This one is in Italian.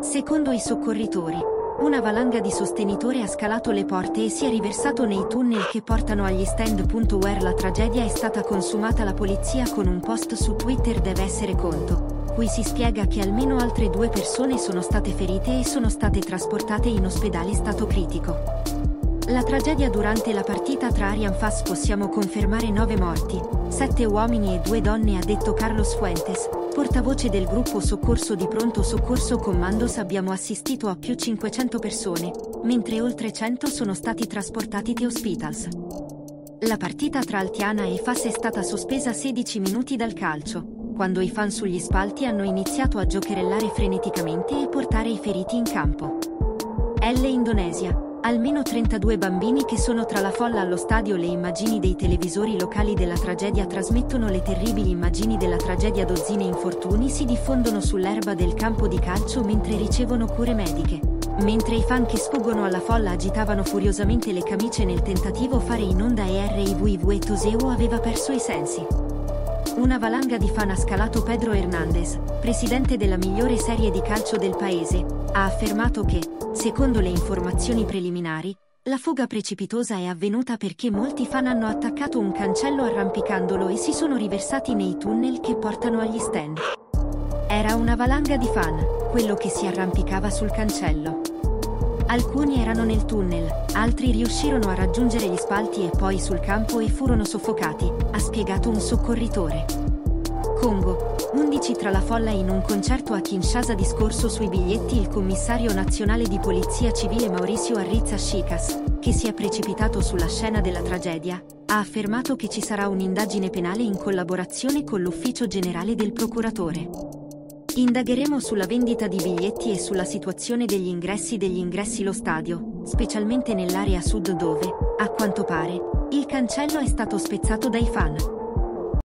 Secondo i soccorritori, una valanga di sostenitori ha scalato le porte e si è riversato nei tunnel che portano agli stand. Where la tragedia è stata consumata la polizia con un post su Twitter deve essere conto, cui si spiega che almeno altre due persone sono state ferite e sono state trasportate in ospedale stato critico. La tragedia durante la partita tra Arian Fas possiamo confermare 9 morti, 7 uomini e 2 donne ha detto Carlos Fuentes, portavoce del gruppo soccorso di pronto soccorso Commandos abbiamo assistito a più 500 persone, mentre oltre 100 sono stati trasportati te hospitals. La partita tra Altiana e Fas è stata sospesa 16 minuti dal calcio, quando i fan sugli spalti hanno iniziato a giocherellare freneticamente e portare i feriti in campo. L Indonesia, Almeno 32 bambini che sono tra la folla allo stadio le immagini dei televisori locali della tragedia trasmettono le terribili immagini della tragedia dozzine infortuni si diffondono sull'erba del campo di calcio mentre ricevono cure mediche. Mentre i fan che sfuggono alla folla agitavano furiosamente le camicie nel tentativo fare in onda e RIVV e Toseo aveva perso i sensi. Una valanga di fan ha scalato Pedro Hernandez, presidente della migliore serie di calcio del paese, ha affermato che, secondo le informazioni preliminari, la fuga precipitosa è avvenuta perché molti fan hanno attaccato un cancello arrampicandolo e si sono riversati nei tunnel che portano agli stand. Era una valanga di fan, quello che si arrampicava sul cancello. Alcuni erano nel tunnel, altri riuscirono a raggiungere gli spalti e poi sul campo e furono soffocati, ha spiegato un soccorritore. Congo, 11 tra la folla in un concerto a Kinshasa discorso sui biglietti il commissario nazionale di polizia civile Mauricio Arrizza Chicas, che si è precipitato sulla scena della tragedia, ha affermato che ci sarà un'indagine penale in collaborazione con l'ufficio generale del procuratore. Indagheremo sulla vendita di biglietti e sulla situazione degli ingressi degli ingressi lo stadio, specialmente nell'area sud dove, a quanto pare, il cancello è stato spezzato dai fan.